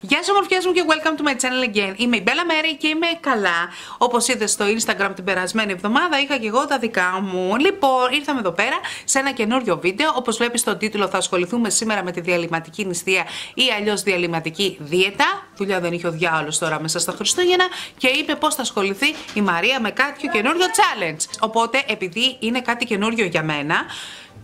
Γεια σας, ομορφιές μου και welcome to my channel again. Είμαι η Μπέλα Μέρη και είμαι καλά. Όπως είδες στο Instagram την περασμένη εβδομάδα, είχα και εγώ τα δικά μου. Λοιπόν, ήρθαμε εδώ πέρα σε ένα καινούριο βίντεο. Όπως βλέπεις στο τίτλο, θα ασχοληθούμε σήμερα με τη διαλυματική νηστεία ή αλλιώς διαλυματική δίαιτα. Δουλειά δεν είχε ο διάολος τώρα μέσα στα Χριστούγεννα και είπε πώς θα ασχοληθεί η Μαρία με κάποιο καινούριο challenge. Οπότε, επειδή είναι κάτι καινούριο για μένα,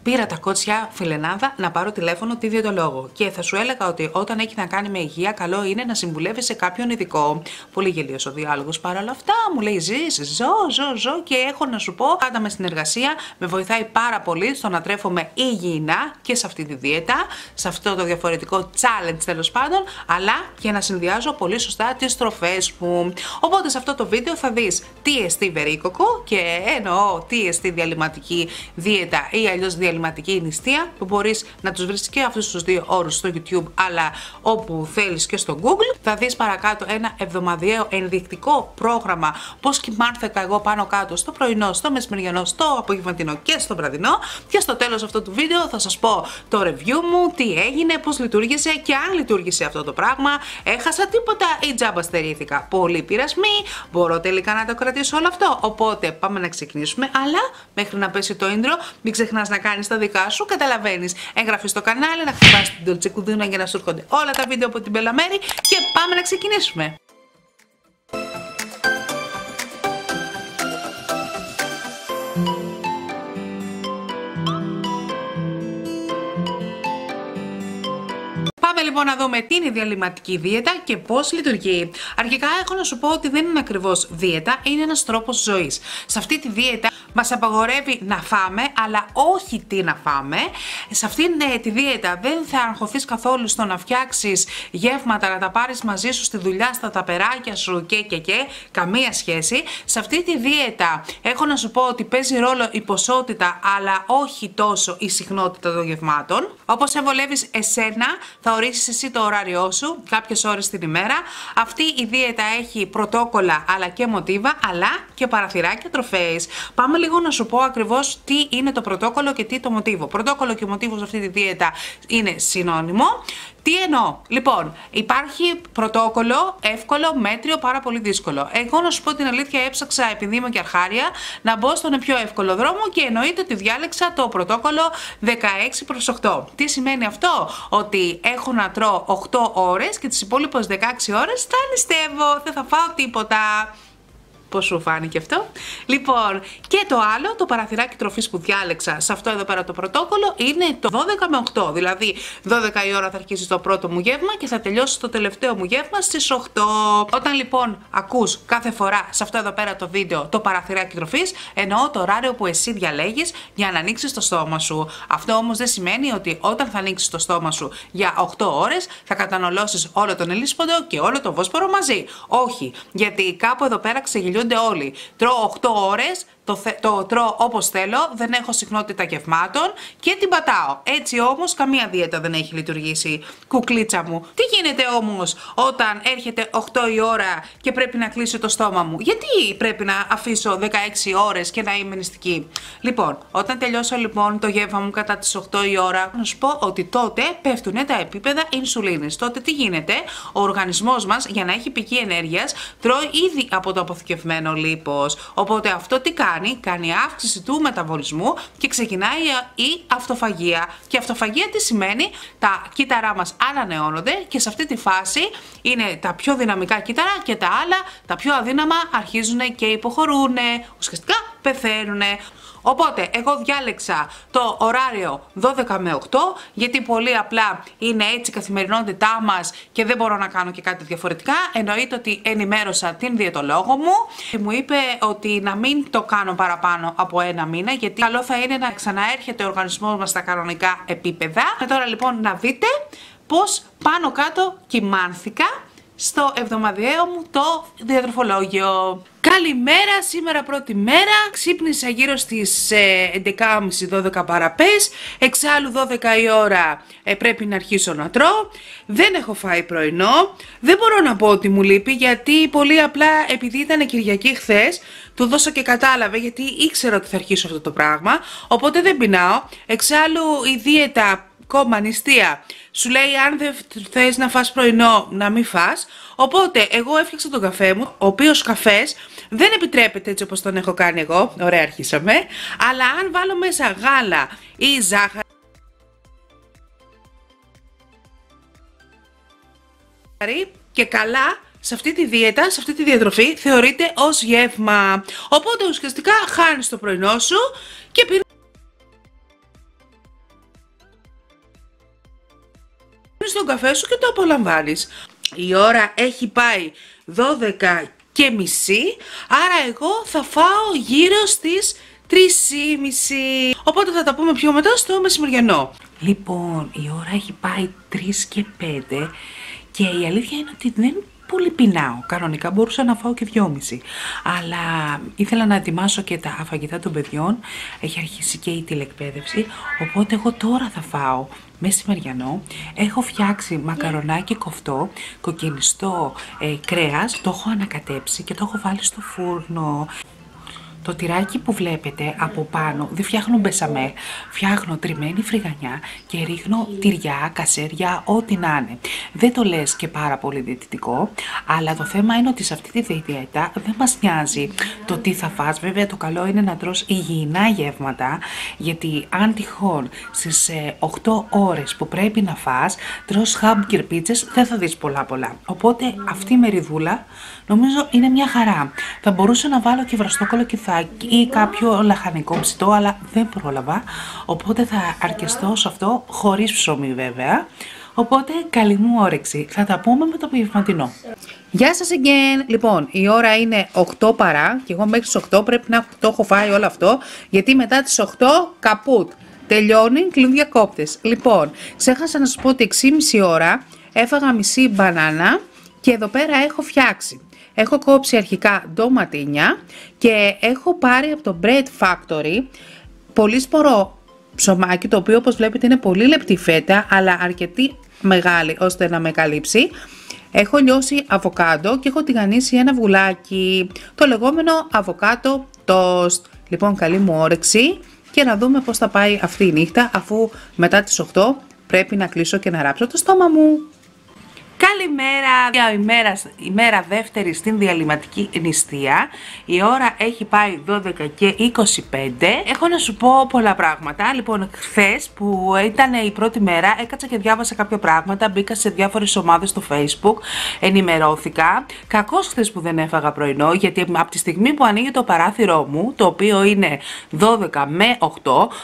Πήρα τα κότσια φιλενάδα να πάρω τηλέφωνο τι λόγο. Και θα σου έλεγα ότι όταν έχει να κάνει με υγεία, καλό είναι να συμβουλεύεις σε κάποιον ειδικό. Πολύ γελίος ο διάλογος παρόλα αυτά. Μου λέει: Ζεις, ζω, ζω, ζω. Και έχω να σου πω, πάντα με συνεργασία, με βοηθάει πάρα πολύ στο να τρέφομαι υγιεινά και σε αυτή τη δίαιτα, σε αυτό το διαφορετικό challenge τέλος πάντων, αλλά και να συνδυάζω πολύ σωστά τις τροφέ μου. Οπότε σε αυτό το βίντεο θα δεις τι εστί βερίκοκο και εννοώ τι εστί διαλυματική δίαιτα ή αλλιώς διαλυματική διαλυματική νηστεία που μπορείς να τους βρεις και αυτούς τους δύο όρους στο YouTube αλλά όπου θέλεις και στο Google. Θα δεις παρακάτω ένα εβδομαδιαίο ενδεικτικό πρόγραμμα πώς κοιμάνθηκα εγώ πάνω κάτω στο πρωινό, στο μεσημεριανό, στο απογευματινό και στο βραδινό και στο τέλος αυτού του βίντεο θα σας πω το review μου, τι έγινε, πώς λειτουργήσε και αν λειτουργήσε αυτό το πράγμα, έχασα τίποτα ή τζάμπα στερήθηκα. Πολύ πειρασμοί, μπορώ τελικά να το κρατήσω όλο αυτό. Οπότε πάμε να ξεκινήσουμε, αλλά μέχρι να πέσει το intro, μην ξεχνάς να κάνεις τα δικά σου, καταλαβαίνεις. Έγραφες στο κανάλι, να χτυπάς την τολτσικουδούνα για να σου έρχονται όλα τα βίντεο από την Πελαμέρη και πάμε να ξεκινήσουμε. Πάμε λοιπόν να δούμε τι είναι η διαλυματική δίαιτα και πώς λειτουργεί. Αρχικά έχω να σου πω ότι δεν είναι ακριβώς δίαιτα, είναι ένας τρόπος ζωής. Σε αυτή τη δίαιτα μας απαγορεύει να φάμε, αλλά όχι τι να φάμε. Σε αυτήν ναι, τη δίαιτα δεν θα αγχωθείς καθόλου στο να φτιάξεις γεύματα, να τα πάρεις μαζί σου στη δουλειά, στα ταπεράκια σου και και και, καμία σχέση. Σε αυτή τη δίαιτα έχω να σου πω ότι παίζει ρόλο η ποσότητα, αλλά όχι τόσο η συχνότητα των γευμάτων. Όπως σε εσένα, θα ορίσεις εσύ το ωράριό σου, κάποιες ώρες την ημέρα. Αυτή η δίαιτα έχει πρωτόκολλα αλλά και μοτίβα, αλλά και παραθυράκια τροφέε. Πάμε λίγο να σου πω ακριβώς τι είναι το πρωτόκολλο και τι το μοτίβο. Πρωτόκολλο και μοτίβος σε αυτή τη δίαιτα είναι συνώνυμο. Τι εννοώ, λοιπόν, υπάρχει πρωτόκολλο, εύκολο, μέτριο, πάρα πολύ δύσκολο. Εγώ να σου πω την αλήθεια, έψαξα επειδή είμαι και αρχάρια να μπω στον πιο εύκολο δρόμο και εννοείται ότι διάλεξα το πρωτόκολλο 16 προς 8. Τι σημαίνει αυτό, ότι έχω να τρώω 8 ώρες και τις υπόλοιπες 16 ώρες θα νηστεύω, δεν θα φάω τίποτα. Πώ σου φάνηκε αυτό; Λοιπόν, και το άλλο, το παραθυράκι τροφής που διάλεξα σε αυτό εδώ πέρα το πρωτόκολλο είναι το 12 με 8. Δηλαδή, 12 η ώρα θα αρχίσει το πρώτο μου γεύμα και θα τελειώσει το τελευταίο μου γεύμα στις 8. Όταν λοιπόν ακούς κάθε φορά σε αυτό εδώ πέρα το βίντεο το παραθυράκι τροφής, εννοώ το ωράριο που εσύ διαλέγεις για να ανοίξεις το στόμα σου. Αυτό όμως δεν σημαίνει ότι όταν θα ανοίξεις το στόμα σου για 8 ώρες θα κατανολώσει όλο τον ελίσποντο και όλο το βόσπορο μαζί. Όχι, γιατί κάπου εδώ πέρα ξεγελιούνται όλοι. Τρώω 8 ώρες το, το τρώω όπως θέλω, δεν έχω συχνότητα γευμάτων και την πατάω. Έτσι όμως καμία δίαιτα δεν έχει λειτουργήσει, κουκλίτσα μου. Τι γίνεται όμως όταν έρχεται 8 η ώρα και πρέπει να κλείσω το στόμα μου; Γιατί πρέπει να αφήσω 16 ώρες και να είμαι νηστική; Λοιπόν, όταν τελειώσω λοιπόν το γεύμα μου κατά τις 8 η ώρα, να σου πω ότι τότε πέφτουν τα επίπεδα ινσουλίνης. Τότε τι γίνεται, ο οργανισμός μας για να έχει πηγή ενέργειας τρώει ήδη από το αποθηκευμένο λίπος. Οπότε αυτό τι κάνει; Κάνει, κάνει αύξηση του μεταβολισμού και ξεκινάει η αυτοφαγία. Και αυτοφαγία τι σημαίνει, τα κύτταρά μας ανανεώνονται και σε αυτή τη φάση είναι τα πιο δυναμικά κύτταρα και τα άλλα, τα πιο αδύναμα αρχίζουν και υποχωρούν, ουσιαστικά πεθαίνουν. Οπότε, εγώ διάλεξα το ωράριο 12 με 8, γιατί πολύ απλά είναι έτσι η καθημερινότητά μας και δεν μπορώ να κάνω και κάτι διαφορετικά. Εννοείται ότι ενημέρωσα την διαιτολόγο μου και μου είπε ότι να μην το κάνω παραπάνω από ένα μήνα, γιατί καλό θα είναι να ξαναέρχεται ο οργανισμός μας στα κανονικά επίπεδα. Και τώρα λοιπόν να δείτε πώς πάνω κάτω κοιμάνθηκα στο εβδομαδιαίο μου το διατροφολόγιο. Καλημέρα, σήμερα πρώτη μέρα, ξύπνησα γύρω στις 11.30-12 ε, παραπές, εξάλλου 12 η ώρα ε, πρέπει να αρχίσω να τρώω, δεν έχω φάει πρωινό, δεν μπορώ να πω ότι μου λείπει γιατί πολύ απλά επειδή ήταν Κυριακή χθες, του δώσα και κατάλαβε γιατί ήξερα ότι θα αρχίσω αυτό το πράγμα, οπότε δεν πεινάω, εξάλλου η δίαιτα κόμμα νηστεία σου λέει αν δεν θες να φας πρωινό να μην φας οπότε εγώ έφτιαξα τον καφέ μου ο οποίος καφές δεν επιτρέπεται έτσι όπως τον έχω κάνει εγώ. Ωραία αρχίσαμε. Αλλά αν βάλω μέσα γάλα ή ζάχαρη και καλά σε αυτή τη δίαιτα, σε αυτή τη διατροφή θεωρείται ως γεύμα. Οπότε ουσιαστικά χάνεις το πρωινό σου και πίνεις τον καφέ σου και το απολαμβάνεις. Η ώρα έχει πάει 12 και μισή, άρα εγώ θα φάω γύρω στις 3,5. Οπότε θα τα πούμε πιο μετά στο μεσημεριανό. Λοιπόν, η ώρα έχει πάει 3 και 5 και η αλήθεια είναι ότι δεν πολύ πεινάω. Κανονικά μπορούσα να φάω και δυόμιση. Αλλά ήθελα να ετοιμάσω και τα φαγητά των παιδιών. Έχει αρχίσει και η τηλεκπαίδευση. Οπότε εγώ τώρα θα φάω μεσημεριανό. Έχω φτιάξει μακαρονάκι κοφτό, κοκκινιστό ε, κρέας. Το έχω ανακατέψει και το έχω βάλει στο φούρνο. Το τυράκι που βλέπετε από πάνω δεν φτιάχνω μπεσαμέλ, φτιάχνω τριμμένη φρυγανιά και ρίχνω τυριά, κασέρια, ό,τι να είναι. Δεν το λες και πάρα πολύ διαιτητικό, αλλά το θέμα είναι ότι σε αυτή τη διαιτητά δεν μας νοιάζει το τι θα φας. Βέβαια το καλό είναι να τρως υγιεινά γεύματα, γιατί αν τυχόν στις 8 ε, ώρες που πρέπει να φας, τρως χάμπκερ πίτσες, δεν θα δεις πολλά πολλά. Οπότε αυτή η μεριδούλα νομίζω είναι μια χαρά. Θα μπορούσα να βάλω και βραστόκολο κυθάκι ή κάποιο λαχανικό ψητό, αλλά δεν πρόλαβα. Οπότε θα αρκεστώ σε αυτό, χωρίς ψωμί βέβαια. Οπότε καλή μου όρεξη. Θα τα πούμε με το απογευματινό. Γεια σας again! Λοιπόν, η ώρα είναι 8 παρά και εγώ μέχρι τις 8 πρέπει να το έχω φάει όλο αυτό γιατί μετά τις 8 καπούτ. Τελειώνει, κλείνουν διακόπτες. Λοιπόν, ξέχασα να σας πω ότι 6,5 ώρα έφαγα μισή μπανάνα και εδώ πέρα έχω φτιάξει Έχω κόψει αρχικά ντοματίνια και έχω πάρει από το Bread Factory πολύ σπορό ψωμάκι το οποίο όπως βλέπετε είναι πολύ λεπτή φέτα αλλά αρκετή μεγάλη ώστε να με καλύψει. Έχω λιώσει αβοκάντο και έχω τηγανίσει ένα βουλάκι, το λεγόμενο αβοκάτο toast. Λοιπόν καλή μου όρεξη και να δούμε πώς θα πάει αυτή η νύχτα αφού μετά τις 8 πρέπει να κλείσω και να ράψω το στόμα μου. Καλημέρα, ημέρα, ημέρα δεύτερη στην διαλυματική νηστεία. Η ώρα έχει πάει 12 και 25. Έχω να σου πω πολλά πράγματα. Λοιπόν, χθες που ήταν η πρώτη μέρα, έκατσα και διάβασα κάποια πράγματα. Μπήκα σε διάφορες ομάδες στο Facebook, ενημερώθηκα. Κακό χθες που δεν έφαγα πρωινό, γιατί από τη στιγμή που ανοίγει το παράθυρό μου, το οποίο είναι 12 με 8,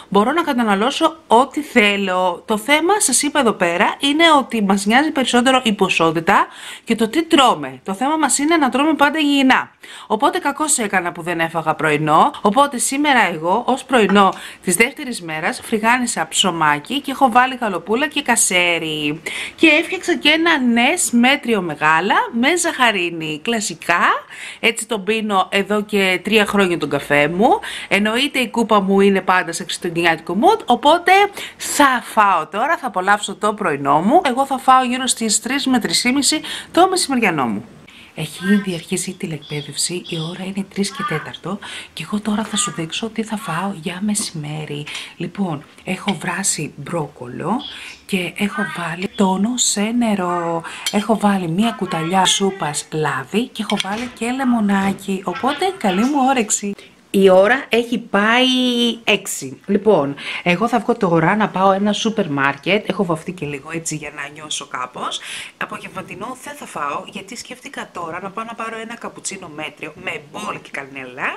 μπορώ να καταναλώσω ό,τι θέλω. Το θέμα, σας είπα εδώ πέρα, είναι ότι μας νοιάζει περισσότερο η ποσότητα και το τι τρώμε. Το θέμα μας είναι να τρώμε πάντα υγιεινά. Οπότε κακώς έκανα που δεν έφαγα πρωινό. Οπότε σήμερα εγώ ως πρωινό της δεύτερης μέρας φρυγάνισα ψωμάκι και έχω βάλει καλοπούλα και κασέρι. Και έφτιαξα και ένα νες μέτριο μεγάλα με ζαχαρίνη. Κλασικά, έτσι τον πίνω εδώ και τρία χρόνια τον καφέ μου. Εννοείται η κούπα μου είναι πάντα σε χριστουγεννιάτικο mood, οπότε θα φάω τώρα, θα απολαύσω το πρωινό μου. Εγώ θα φάω γύρω στις 3 με 3,5 το μεσημεριανό μου. Έχει ήδη αρχίσει η τηλεκπαίδευση, η ώρα είναι 3 και 4 και εγώ τώρα θα σου δείξω τι θα φάω για μεσημέρι. Λοιπόν, έχω βράσει μπρόκολο και έχω βάλει τόνο σε νερό. Έχω βάλει μία κουταλιά σούπας λάδι και έχω βάλει και λεμονάκι, οπότε καλή μου όρεξη. Η ώρα έχει πάει 6. Λοιπόν, εγώ θα βγω τώρα να πάω ένα σούπερ μάρκετ. Έχω βαφτεί και λίγο έτσι για να νιώσω κάπως. Απογευματινό δεν θα φάω γιατί σκέφτηκα τώρα να πάω να πάρω ένα καπουτσίνο μέτριο με μπόλ και κανέλα.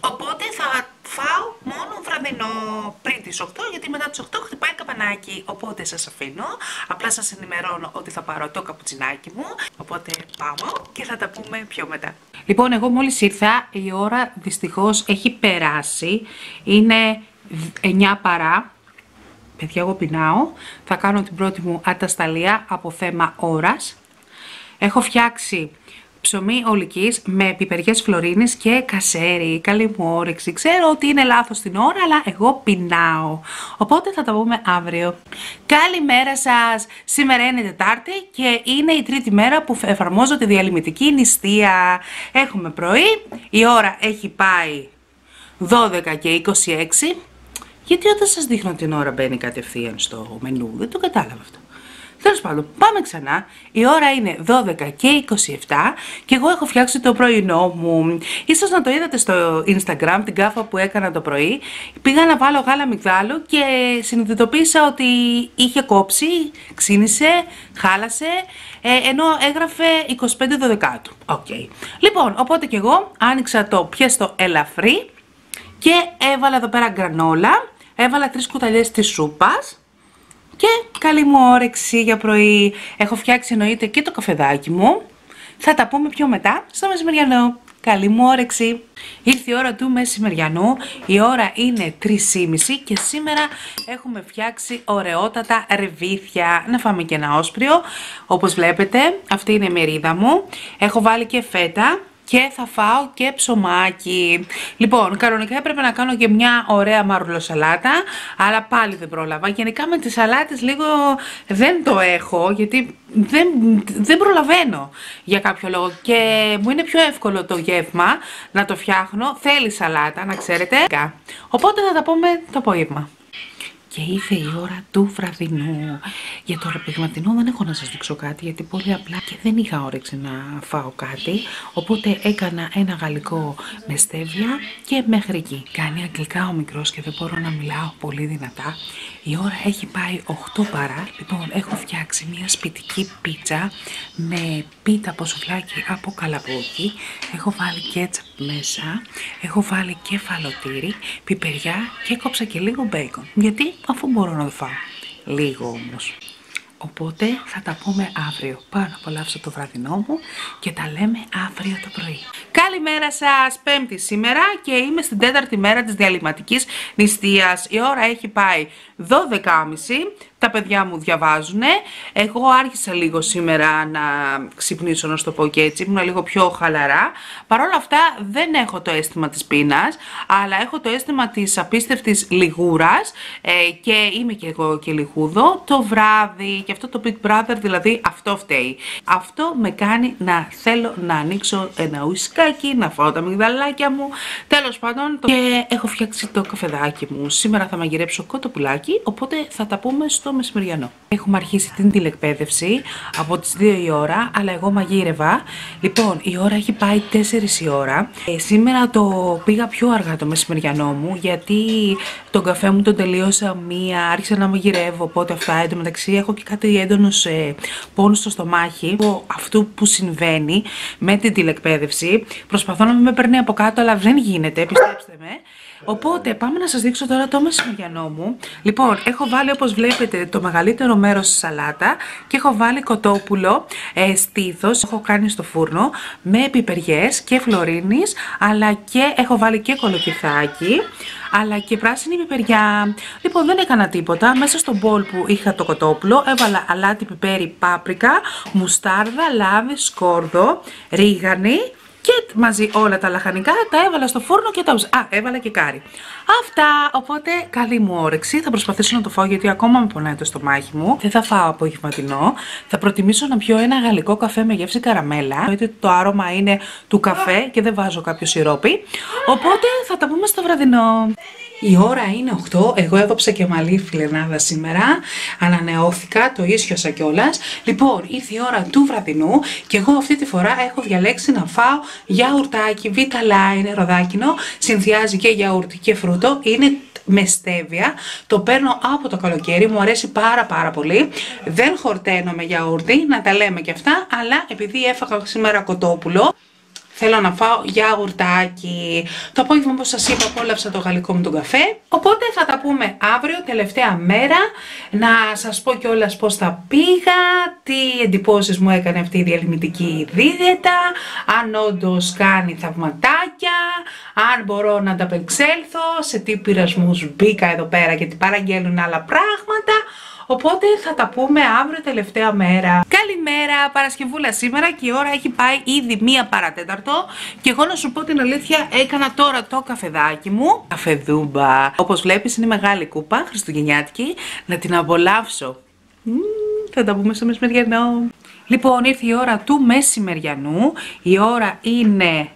Οπότε θα φάω μόνο βραδινό πριν τις 8 γιατί μετά τις 8 χτυπάει καπανάκι. Οπότε σας αφήνω. Απλά σας ενημερώνω ότι θα πάρω το καπουτσινάκι μου. Οπότε πάμε και θα τα πούμε πιο μετά. Λοιπόν, εγώ μόλις ήρθα, η ώρα δυστυχώς έχει περάσει. Είναι 9 παρά. Παιδιά, εγώ πεινάω. Θα κάνω την πρώτη μου ατασταλία από θέμα ώρας. Έχω φτιάξει ψωμί ολικής με πιπεριές φλωρίνης και κασέρι. Καλή μου όρεξη. Ξέρω ότι είναι λάθος την ώρα, αλλά εγώ πεινάω. Οπότε θα τα πούμε αύριο. Καλημέρα σας. Σήμερα είναι Τετάρτη και είναι η τρίτη μέρα που εφαρμόζω τη διαλυμητική νηστεία. Έχουμε πρωί, η ώρα έχει πάει 12 και 26 Γιατί όταν σας δείχνω την ώρα μπαίνει κατευθείαν στο μενού, δεν το κατάλαβα αυτό. Τέλος πάντων, πάμε ξανά. Η ώρα είναι 12 και 27 και εγώ έχω φτιάξει το πρωινό μου. Ίσως να το είδατε στο Instagram, την κάφα που έκανα το πρωί. Πήγα να βάλω γάλα μυγδάλου και συνειδητοποίησα ότι είχε κόψει, ξύνησε, χάλασε, ε, ενώ έγραφε 25 12 OK. Okay. Λοιπόν, οπότε και εγώ άνοιξα το πιέστο ελαφρύ και έβαλα εδώ πέρα γκρανόλα. Έβαλα τρεις κουταλιές της σούπας και καλή μου όρεξη για πρωί. Έχω φτιάξει εννοείται και το καφεδάκι μου. Θα τα πούμε πιο μετά στο μεσημεριανό. Καλή μου όρεξη. Ήρθε η ώρα του μεσημεριανού. Η ώρα είναι 3.30 και σήμερα έχουμε φτιάξει ωραιότατα ρεβίθια. Να φάμε και ένα όσπριο. Όπως βλέπετε, αυτή είναι η μερίδα μου. Έχω βάλει και φέτα και θα φάω και ψωμάκι. Λοιπόν, κανονικά έπρεπε να κάνω και μια ωραία μαρουλοσαλάτα, αλλά πάλι δεν πρόλαβα. Γενικά με τις σαλάτες λίγο δεν το έχω, γιατί δεν, δεν προλαβαίνω για κάποιο λόγο και μου είναι πιο εύκολο το γεύμα να το φτιάχνω. Θέλει σαλάτα, να ξέρετε. Οπότε θα τα πούμε το απόγευμα και ήρθε η ώρα του βραδινού. Για το απογευματινό δεν έχω να σας δείξω κάτι γιατί πολύ απλά και δεν είχα όρεξη να φάω κάτι οπότε έκανα ένα γαλλικό με στέβια και μέχρι εκεί. Κάνει αγγλικά ο μικρός και δεν μπορώ να μιλάω πολύ δυνατά. Η ώρα έχει πάει 8 παρά. Λοιπόν, έχω φτιάξει μια σπιτική πίτσα με πίτα από σουφλάκι από καλαμπόκι. Έχω βάλει κέτσαπ μέσα. Έχω βάλει κεφαλοτήρι, πιπεριά και έκοψα και λίγο μπέικον. Γιατί; Αφού μπορώ να το φάω. Λίγο όμως. Οπότε θα τα πούμε αύριο. Πάω να απολαύσω το βραδινό μου και τα λέμε αύριο το πρωί. Καλημέρα σας, πέμπτη σήμερα και είμαι στην τέταρτη μέρα της διαλυματικής νηστείας. Η ώρα έχει πάει 12.30 τα παιδιά μου διαβάζουν. Εγώ άρχισα λίγο σήμερα να ξυπνήσω, να το πω και έτσι, ήμουν λίγο πιο χαλαρά. Παρ' όλα αυτά δεν έχω το αίσθημα της πείνας, αλλά έχω το αίσθημα της απίστευτης λιγούρας ε, και είμαι και εγώ και λιγούδο το βράδυ και αυτό το Big Brother δηλαδή αυτό φταίει. Αυτό με κάνει να θέλω να ανοίξω ένα ουισκάκι, να φάω τα μυγδαλάκια μου, τέλος πάντων και έχω φτιάξει το καφεδάκι μου. Σήμερα θα μαγειρέψω κοτοπουλάκι, οπότε θα τα πούμε στο μεσημεριανό. Έχουμε αρχίσει την τηλεκπαίδευση από τις 2 η ώρα, αλλά εγώ μαγείρευα. Λοιπόν, η ώρα έχει πάει 4 η ώρα. Ε, σήμερα το πήγα πιο αργά το μεσημεριανό μου, γιατί τον καφέ μου τον τελείωσα μία, άρχισα να μαγειρεύω, οπότε αυτά εντωμεταξύ έχω και κάτι έντονος ε, πόνο στο στομάχι, αυτού που συμβαίνει με την τηλεκπαίδευση. Προσπαθώ να μην με παίρνει από κάτω, αλλά δεν γίνεται, πιστέψτε με. Οπότε πάμε να σας δείξω τώρα το μεσημεριανό μου. Λοιπόν, έχω βάλει όπως βλέπετε το μεγαλύτερο μέρος στη σαλάτα και έχω βάλει κοτόπουλο ε, στήθος, έχω κάνει στο φούρνο με πιπεριές και φλωρίνης αλλά και έχω βάλει και κολοκυθάκι αλλά και πράσινη πιπεριά. Λοιπόν, δεν έκανα τίποτα. Μέσα στο μπολ που είχα το κοτόπουλο έβαλα αλάτι, πιπέρι, πάπρικα, μουστάρδα, λάδι, σκόρδο, ρίγανη και μαζί όλα τα λαχανικά τα έβαλα στο φούρνο και τα Α, έβαλα και κάρι. Αυτά, οπότε καλή μου όρεξη. Θα προσπαθήσω να το φάω γιατί ακόμα με πονάει το στομάχι μου. Δεν θα φάω απογευματινό. Θα προτιμήσω να πιω ένα γαλλικό καφέ με γεύση καραμέλα. Γιατί το άρωμα είναι του καφέ και δεν βάζω κάποιο σιρόπι. Οπότε θα τα πούμε στο βραδινό. Η ώρα είναι 8, εγώ έκοψα και μαλλί φιλενάδα σήμερα, ανανεώθηκα, το ίσιοσα κιόλας. Λοιπόν, ήρθε η ώρα του βραδινού και εγώ αυτή τη φορά έχω διαλέξει να φάω γιαουρτάκι, βιταλά, είναι ροδάκινο, συνδυάζει και γιαούρτι και φρούτο, είναι με στέβια, το παίρνω από το καλοκαίρι, μου αρέσει πάρα πάρα πολύ, δεν χορταίνω με γιαούρτι, να τα λέμε και αυτά, αλλά επειδή έφαγα σήμερα κοτόπουλο, Θέλω να φάω γιαουρτάκι. Το απόγευμα όπως σας είπα απόλαυσα το γαλλικό μου τον καφέ. Οπότε θα τα πούμε αύριο, τελευταία μέρα. Να σας πω κιόλας πώς θα πήγα, τι εντυπώσεις μου έκανε αυτή η διαλυμητική δίδυετα, αν όντως κάνει θαυματάκια, αν μπορώ να ανταπεξέλθω, σε τι πειρασμούς μπήκα εδώ πέρα γιατί παραγγέλνουν άλλα πράγματα. Οπότε θα τα πούμε αύριο τελευταία μέρα. Καλημέρα, Παρασκευούλα σήμερα και η ώρα έχει πάει ήδη μία παρατέταρτο και εγώ να σου πω την αλήθεια έκανα τώρα το καφεδάκι μου. Καφεδούμπα. Όπως βλέπεις είναι μεγάλη κούπα, χριστουγεννιάτικη, να την απολαύσω. θα τα πούμε στο μεσημεριανό. Λοιπόν, ήρθε η ώρα του μεσημεριανού. Η ώρα είναι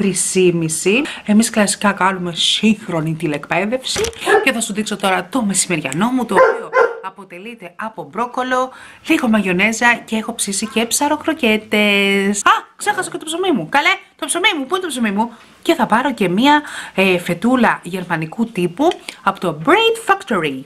3,5. Εμείς κλασικά κάνουμε σύγχρονη τηλεκπαίδευση και θα σου δείξω τώρα το μεσημεριανό μου το οποίο αποτελείται από μπρόκολο, λίγο μαγιονέζα και έχω ψήσει και ψαροκροκέτες. Α, ξέχασα και το ψωμί μου. Καλέ, το ψωμί μου, πού είναι το ψωμί μου; Και θα πάρω και μία ε, φετούλα γερμανικού τύπου από το Braid Factory.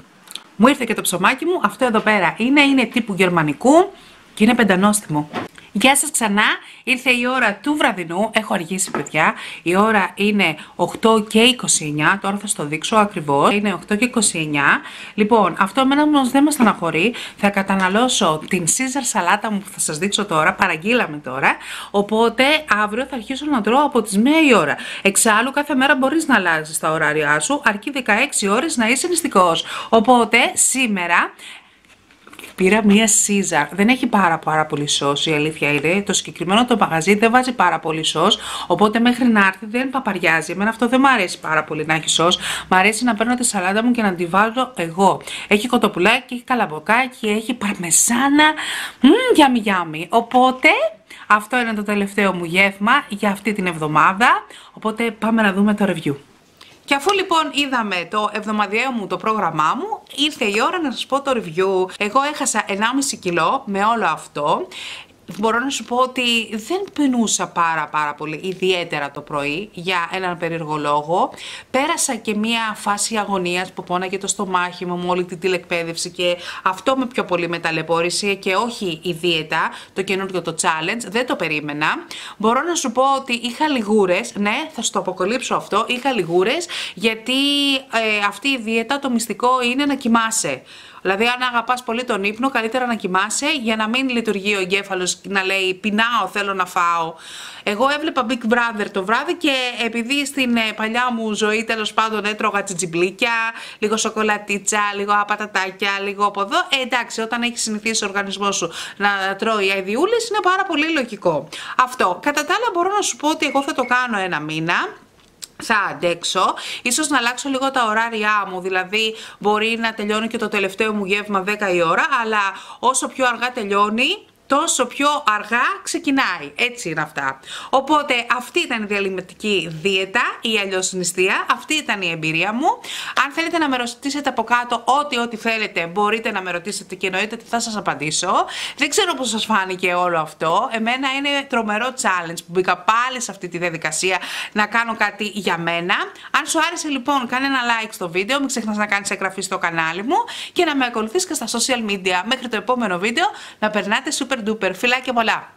Μου ήρθε και το ψωμάκι μου, αυτό εδώ πέρα είναι, είναι τύπου γερμανικού και είναι πεντανόστιμο. Γεια σας ξανά, ήρθε η ώρα του βραδινού, έχω αργήσει παιδιά, η ώρα είναι 8 και 29, τώρα θα στο δείξω ακριβώς, είναι 8 και 29. Λοιπόν, αυτό εμένα όμως δεν με στεναχωρεί, θα καταναλώσω την Caesar σαλάτα μου που θα σας δείξω τώρα, παραγγείλαμε τώρα, οπότε αύριο θα αρχίσω να τρώω από τις 1 η ώρα. Εξάλλου κάθε μέρα μπορείς να αλλάζεις τα ωράρια σου, αρκεί 16 ώρες να είσαι νηστικός. Οπότε σήμερα Πήρα μία Caesar. Δεν έχει πάρα, πάρα πολύ σως, η αλήθεια είναι. Το συγκεκριμένο το μαγαζί δεν βάζει πάρα πολύ σως, οπότε μέχρι να έρθει δεν παπαριάζει. Εμένα αυτό δεν μου αρέσει πάρα πολύ να έχει σως. Μ' αρέσει να παίρνω τη σαλάτα μου και να τη βάλω εγώ. Έχει κοτοπουλάκι, έχει καλαμποκάκι, έχει παρμεζάνα. Μμμ, γιάμι γιάμι. Οπότε αυτό είναι το τελευταίο μου γεύμα για αυτή την εβδομάδα. Οπότε πάμε να δούμε το review. Και αφού λοιπόν είδαμε το εβδομαδιαίο μου το πρόγραμμά μου, ήρθε η ώρα να σας πω το review. Εγώ έχασα 1,5 κιλό με όλο αυτό μπορώ να σου πω ότι δεν πεινούσα πάρα πάρα πολύ ιδιαίτερα το πρωί για έναν περίεργο λόγο. Πέρασα και μία φάση αγωνίας που πόναγε το στομάχι μου με όλη την τηλεκπαίδευση και αυτό με πιο πολύ με ταλαιπώρησε και όχι η δίαιτα, το καινούργιο το challenge, δεν το περίμενα. Μπορώ να σου πω ότι είχα λιγούρες, ναι θα σου το αποκολύψω αυτό, είχα λιγούρες γιατί ε, αυτή η δίαιτα το μυστικό είναι να κοιμάσαι. Δηλαδή, αν αγαπάς πολύ τον ύπνο, καλύτερα να κοιμάσαι για να μην λειτουργεί ο εγκέφαλος να λέει Πεινάω, θέλω να φάω. Εγώ έβλεπα Big Brother το βράδυ και επειδή στην ε, παλιά μου ζωή τέλος πάντων έτρωγα τσιτζιμπλίκια, λίγο σοκολατίτσα, λίγο απατατάκια, λίγο από εδώ. Ε, εντάξει, όταν έχεις συνηθίσει ο οργανισμός σου να τρώει αειδιούλες, είναι πάρα πολύ λογικό. Αυτό. Κατά τα άλλα, μπορώ να σου πω ότι εγώ θα το κάνω ένα μήνα θα αντέξω, ίσως να αλλάξω λίγο τα ωράρια μου, δηλαδή μπορεί να τελειώνει και το τελευταίο μου γεύμα 10 η ώρα, αλλά όσο πιο αργά τελειώνει, τόσο πιο αργά ξεκινάει. Έτσι είναι αυτά. Οπότε αυτή ήταν η διαλυματική δίαιτα ή αλλιώς νηστεία. Αυτή ήταν η εμπειρία μου. Αν θέλετε να με ρωτήσετε από κάτω ό,τι ό,τι θέλετε μπορείτε να με ρωτήσετε και εννοείται ότι θα σας απαντήσω. Δεν ξέρω πώς σας φάνηκε όλο αυτό. Εμένα είναι τρομερό challenge που μπήκα πάλι σε αυτή τη διαδικασία να κάνω κάτι για μένα. Αν σου άρεσε λοιπόν κάνε ένα like στο βίντεο, μην ξεχνάς να κάνεις εγγραφή στο κανάλι μου και να με ακολουθείς και στα social media. Μέχρι το επόμενο βίντεο να περνάτε super duper. Φιλάκια πολλά!